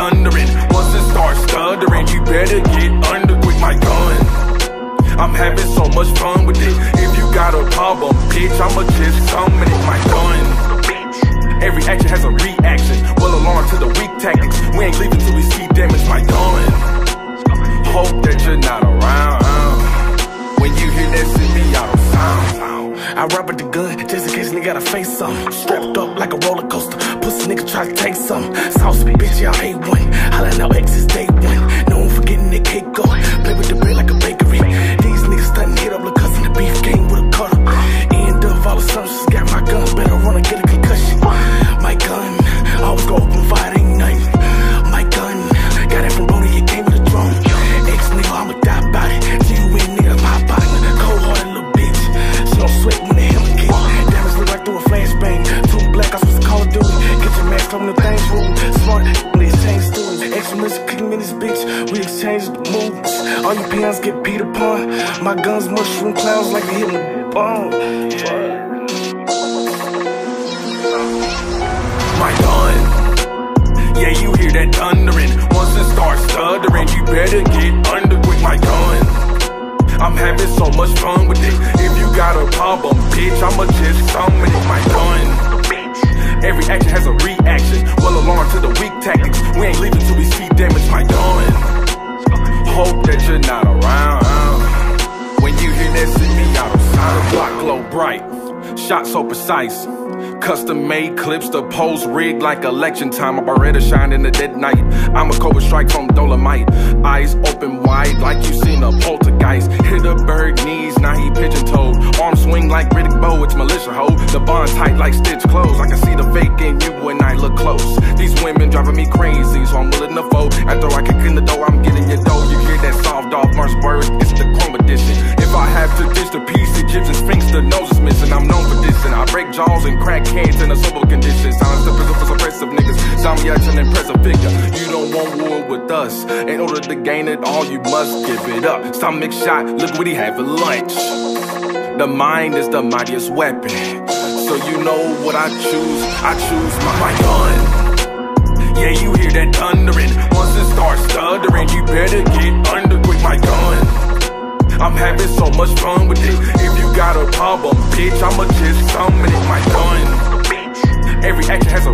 thundering. Once it starts stuttering, you better get under with my gun. I'm having so much fun with it. If you got a problem, bitch, I'ma just summon it, my I rap with the gun just in case nigga gotta face something. Strapped up like a roller coaster. Pussy nigga try to take something. Sauce bitch, y'all hate one. Hollin' out exes day one. No one forgetting the cake go. Play with the bread like a bakery. Students. Extra in this bitch. We exchange moves. All you peons get beat upon. My guns mushroom clouds like hitting the bomb. my gun. Yeah, you hear that thundering. Once it starts stuttering, you better get under with my gun. I'm having so much fun with it. If you got a problem, bitch, I'ma just summon it, my gun. Hope that you're not around. When you hear that, send me out of. Block glow bright, shot so precise. Custom made clips, the pose rigged like election time. My Beretta shine in the dead night. I'm a Cobra strike from Dolomite. Eyes open wide like you seen a poltergeist. Hit a bird knees, now he pigeon toed. Arm swing like Riddick Bowe, it's militia hoe. The bond tight like stitch clothes. I can see the fake word, it's the chrome edition. If I have to ditch the piece, Egyptian sphinx, the nose is missing. I'm known for this, and I break jaws and crack cans in a sober condition. Silence the prison for suppressive niggas. Zombiacs an impressive figure. You don't want war with us. In order to gain it all, you must give it up. Stomach shot, look what he had for lunch. The mind is the mightiest weapon. So you know what I choose. I choose my, my gun. Having so much fun with it. If you got a problem, bitch, I'ma just summon it, my gun. Every action has a